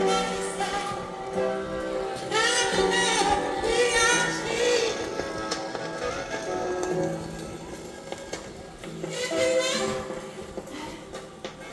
place.